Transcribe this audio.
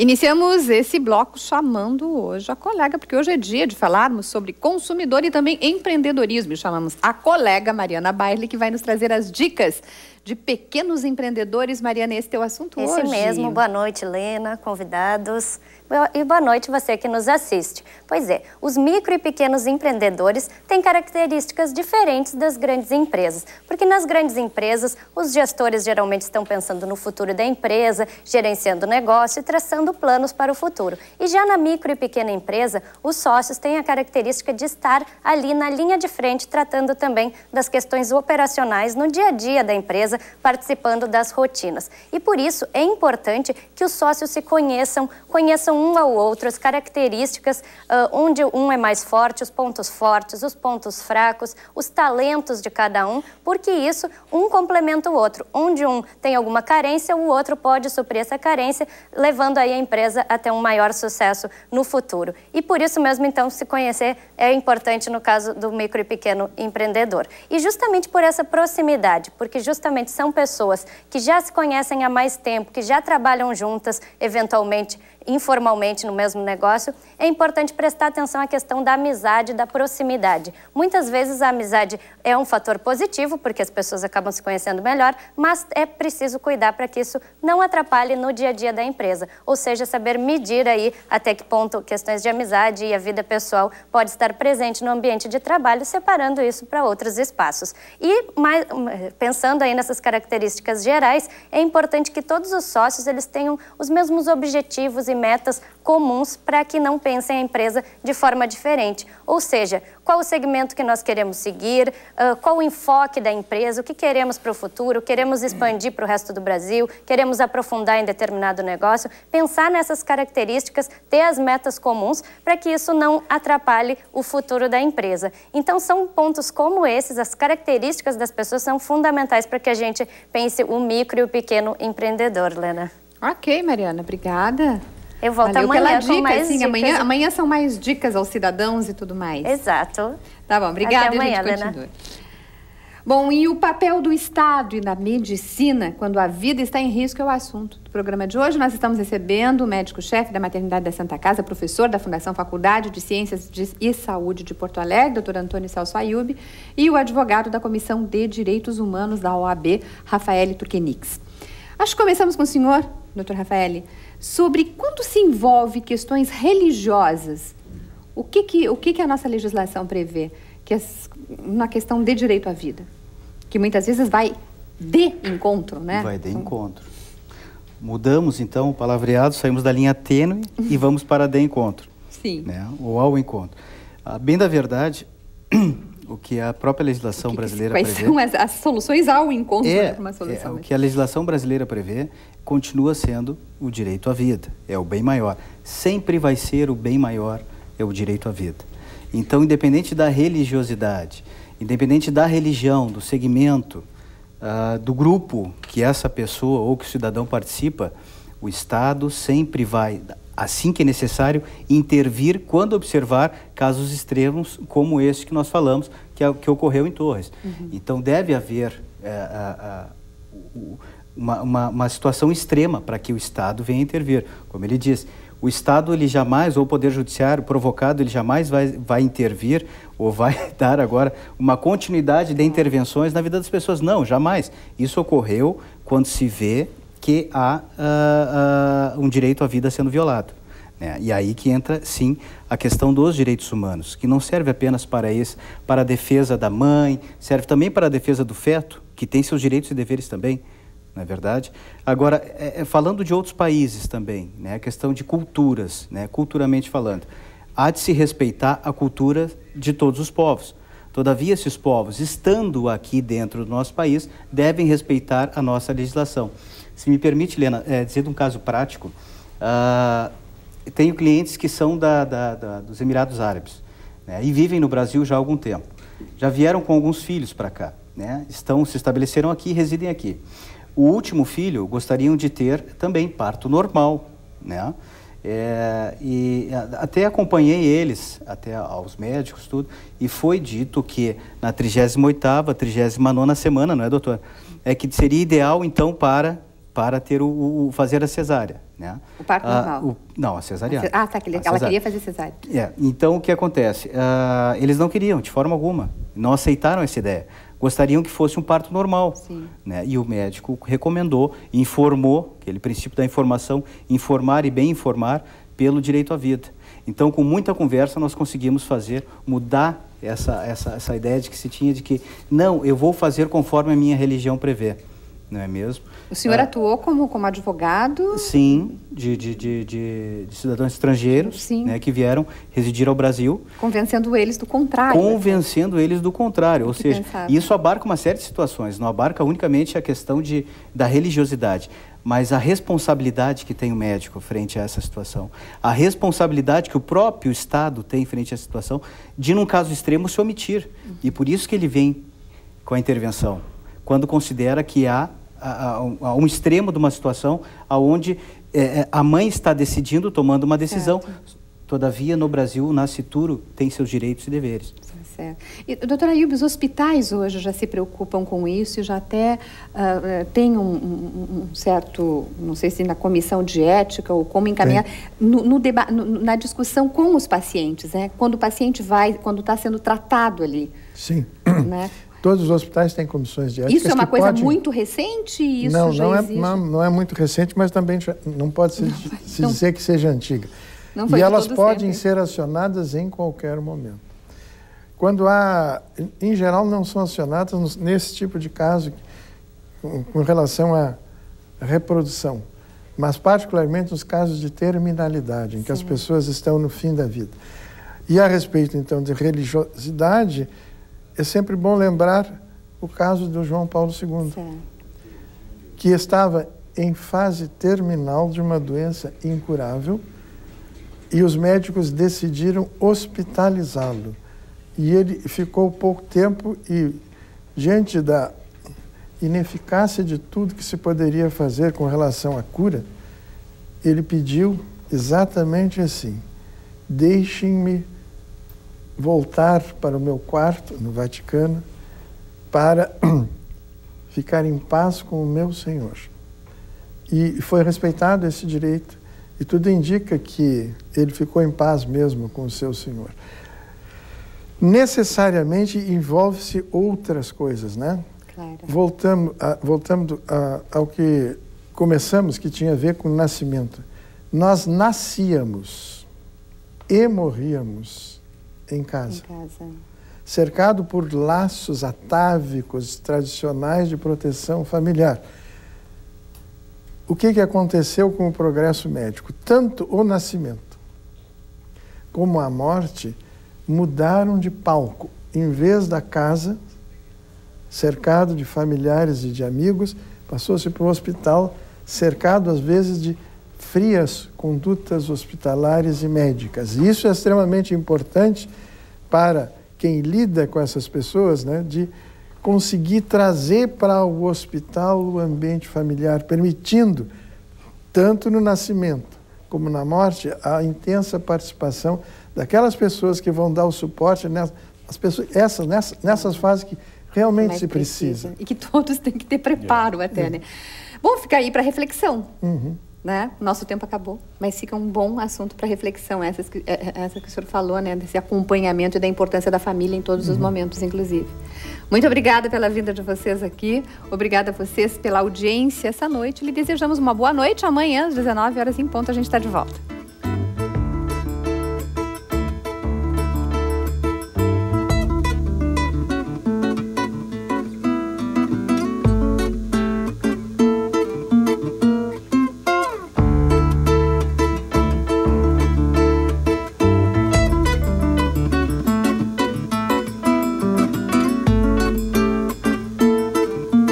Iniciamos esse bloco chamando hoje a colega, porque hoje é dia de falarmos sobre consumidor e também empreendedorismo. E chamamos a colega Mariana Baile, que vai nos trazer as dicas de pequenos empreendedores. Mariana, esse é o assunto esse hoje. Esse mesmo. Boa noite, Lena, convidados. E boa noite você que nos assiste. Pois é, os micro e pequenos empreendedores têm características diferentes das grandes empresas, porque nas grandes empresas os gestores geralmente estão pensando no futuro da empresa, gerenciando o negócio e traçando planos para o futuro. E já na micro e pequena empresa, os sócios têm a característica de estar ali na linha de frente, tratando também das questões operacionais no dia a dia da empresa, participando das rotinas. E por isso é importante que os sócios se conheçam, conheçam um ao outro, as características, uh, onde um é mais forte, os pontos fortes, os pontos fracos, os talentos de cada um, porque isso um complementa o outro. Onde um tem alguma carência, o outro pode suprir essa carência, levando aí a empresa a ter um maior sucesso no futuro. E por isso mesmo, então, se conhecer é importante no caso do micro e pequeno empreendedor. E justamente por essa proximidade, porque justamente são pessoas que já se conhecem há mais tempo, que já trabalham juntas, eventualmente informalmente no mesmo negócio, é importante prestar atenção à questão da amizade, da proximidade. Muitas vezes a amizade é um fator positivo, porque as pessoas acabam se conhecendo melhor, mas é preciso cuidar para que isso não atrapalhe no dia a dia da empresa. Ou seja, saber medir aí até que ponto questões de amizade e a vida pessoal pode estar presente no ambiente de trabalho, separando isso para outros espaços. E mais, pensando aí nessas características gerais, é importante que todos os sócios eles tenham os mesmos objetivos e metas comuns para que não pensem a empresa de forma diferente. Ou seja, qual o segmento que nós queremos seguir, qual o enfoque da empresa, o que queremos para o futuro, queremos expandir para o resto do Brasil, queremos aprofundar em determinado negócio, pensar nessas características, ter as metas comuns para que isso não atrapalhe o futuro da empresa. Então, são pontos como esses, as características das pessoas são fundamentais para que a gente pense o micro e o pequeno empreendedor, Lena. Ok, Mariana, obrigada. Eu volto Valeu amanhã pela dica, mais sim, amanhã, amanhã são mais dicas aos cidadãos e tudo mais. Exato. Tá bom, obrigada, Até amanhã, a gente Lena. continua. Bom, e o papel do Estado e da medicina quando a vida está em risco é o assunto do programa de hoje. Nós estamos recebendo o médico-chefe da Maternidade da Santa Casa, professor da Fundação Faculdade de Ciências e Saúde de Porto Alegre, doutor Antônio Celso Ayub, e o advogado da Comissão de Direitos Humanos da OAB, Rafael Turquenix. Acho que começamos com o senhor, doutor Rafael, sobre quando se envolve questões religiosas, o que, que, o que, que a nossa legislação prevê que as, na questão de direito à vida? Que muitas vezes vai de encontro, né? Vai de encontro. Mudamos então o palavreado, saímos da linha tênue e vamos para de encontro, Sim. né? ou ao encontro. Ah, bem da verdade, o que a própria legislação Que brasileira quais prevê são as, as soluções ao encontro é, para uma é, solução? o né? que a legislação brasileira prevê continua sendo o direito à vida, é o bem maior. Sempre vai ser o bem maior, é o direito à vida. Então, independente da religiosidade, independente da religião, do segmento, ah, do grupo que essa pessoa ou que o cidadão participa, o Estado sempre vai, assim que é necessário, intervir quando observar casos extremos como este que nós falamos, que, é, que ocorreu em Torres. Então, deve haver eh, a- a- o- uma, uma, uma situação extrema para que o Estado venha intervir. Como ele diz, o Estado ele jamais, ou o Poder Judiciário provocado, ele jamais vai, vai intervir ou vai dar agora uma continuidade de intervenções na vida das pessoas. Não, jamais. Isso ocorreu quando se vê que há ah, ah, um direito à vida sendo violado. né? E aí que entra, sim, a questão dos direitos humanos, que não serve apenas para isso, para a defesa da mãe, serve também para a defesa do feto, que tem seus direitos e deveres também, não é verdade? Agora, é, é, falando de outros países também, né, a questão de culturas, né, culturalmente falando, há de se respeitar a cultura de todos os povos. Todavia, esses povos, estando aqui dentro do nosso país, devem respeitar a nossa legislação. Se me permite, Helena, é, dizer de um caso prático, ah, tenho clientes que são da, da- da- dos Emirados Árabes né, e vivem no Brasil já há algum tempo. Já vieram com alguns filhos para cá, né, estão se estabeleceram aqui e residem aqui. O último filho gostariam de ter também parto normal, né? É, e até acompanhei eles, até aos médicos, tudo, e foi dito que na 38ª, 39ª semana, não é, doutor? É que seria ideal, então, para para ter o, o fazer a cesárea, né? O parto ah, normal? O, não, a cesariana. Ah, tá, que ela queria fazer cesárea. É, então o que acontece? Ah, eles não queriam, de forma alguma, não aceitaram essa ideia. Gostariam que fosse um parto normal, Sim. né? E o médico recomendou, informou, aquele princípio da informação, informar e bem informar pelo direito à vida. Então, com muita conversa, nós conseguimos fazer, mudar essa, essa, essa ideia de que se tinha de que, não, eu vou fazer conforme a minha religião prevê não é mesmo? O senhor ah, atuou como, como advogado? Sim, de, de, de, de, de cidadãos estrangeiros sim. Né, que vieram residir ao Brasil. Convencendo eles do contrário. Convencendo eles do contrário. Ou seja, pensava. isso abarca uma série de situações, não abarca unicamente a questão de, da religiosidade, mas a responsabilidade que tem o médico frente a essa situação. A responsabilidade que o próprio Estado tem frente a essa situação de, num caso extremo, se omitir. E por isso que ele vem com a intervenção, quando considera que há a, a, um extremo de uma situação onde é, a mãe está decidindo, tomando uma decisão. Certo. Todavia, no Brasil, o nascituro tem seus direitos e deveres. Certo. E, doutora Ayub, os hospitais hoje já se preocupam com isso e já até uh, tem um, um, um, certo, não sei se na comissão de ética ou como encaminhar, no, no no, na discussão com os pacientes, né? quando o paciente vai, quando está sendo tratado ali. Sim. Né? Todos os hospitais têm comissões de ética. Isso é uma coisa podem... muito recente? Isso não, não é, não, não, é muito recente, mas também não pode se, se não. dizer que seja antiga. Não e elas podem sempre. ser acionadas em qualquer momento. Quando há, em geral, não são acionadas nesse tipo de caso com, com relação à reprodução, mas particularmente nos casos de terminalidade, em que Sim. as pessoas estão no fim da vida. E a respeito, então, de religiosidade, é sempre bom lembrar o caso do João Paulo II, Sim. que estava em fase terminal de uma doença incurável e os médicos decidiram hospitalizá-lo. E ele ficou pouco tempo e, diante da ineficácia de tudo que se poderia fazer com relação à cura, ele pediu exatamente assim: deixem-me voltar para o meu quarto no Vaticano para ficar em paz com o meu Senhor. E foi respeitado esse direito, e tudo indica que ele ficou em paz mesmo com o seu Senhor. Necessariamente envolve-se outras coisas, né? Claro. Voltamos, a, voltando a, ao que começamos, que tinha a ver com o nascimento. Nós nascíamos e morríamos em casa. Em casa. Cercado por laços atávicos tradicionais de proteção familiar. O que, que aconteceu com o progresso médico? Tanto o nascimento como a morte mudaram de palco. Em vez da casa, cercado de familiares e de amigos, passou-se para o hospital, cercado às vezes de frias condutas hospitalares e médicas. E isso é extremamente importante para quem lida com essas pessoas, né, de conseguir trazer para o hospital o ambiente familiar, permitindo, tanto no nascimento como na morte, a intensa participação daquelas pessoas que vão dar o suporte nessas, as pessoas, essas, nessas, nessas fases que realmente se precisa. precisa. E que todos têm que ter preparo até, né? Bom, fica aí para reflexão. Uhum. Né? Nosso tempo acabou, mas fica um bom assunto para reflexão, essa que, é, é, essa que o senhor falou, né? Desse acompanhamento e da importância da família em todos uhum. os momentos, inclusive. Muito obrigada pela vinda de vocês aqui, obrigada a vocês pela audiência essa noite. Lhe desejamos uma boa noite. Amanhã, às 19 horas em ponto, a gente está de volta.